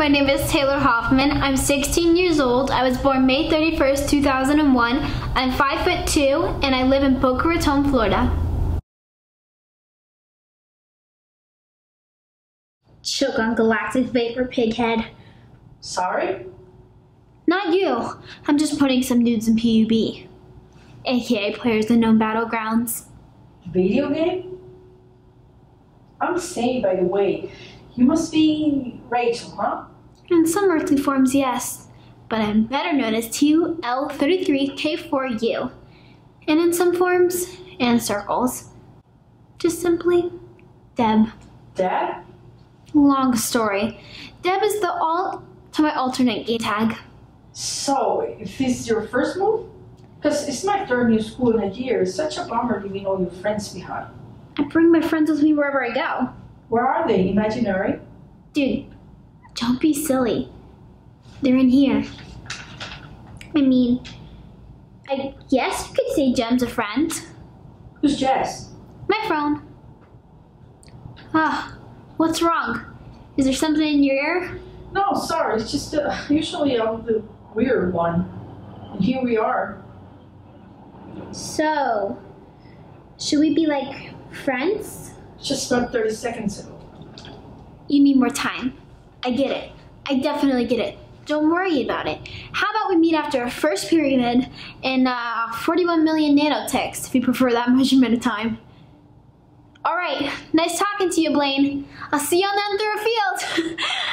My name is Taylor Hoffman. I'm 16 years old. I was born May 31st, 2001. I'm 5 foot 2 and I live in Boca Raton, Florida. Choke on galactic vapor, pighead. Sorry? Not you. I'm just putting some nudes in PUB. AKA PlayerUnknown's Battlegrounds. Video game? I'm saying, by the way, you must be Rachel, huh? In some earthly forms, yes. But I'm better known as TUL33K4U. And in some forms and circles, just simply Deb. Deb? Long story. Deb is the alt to my alternate gay tag. So, if this is your first move? Because it's my third new school in a year. It's such a bummer leaving all your friends behind. I bring my friends with me wherever I go. Where are they? Imaginary? Dude, don't be silly. They're in here. I mean, I guess you could say Jem's a friend. Who's Jess? My phone. Ah, what's wrong? Is there something in your ear? No, sorry. It's just uh, usually I'm the weird one. And here we are. So, should we be like friends? Just about 30 seconds ago. You need more time. I get it. I definitely get it. Don't worry about it. How about we meet after our first period in uh, 41 million nanoticks, if you prefer that measurement of time. All right, nice talking to you, Blaine. I'll see you on the end a field.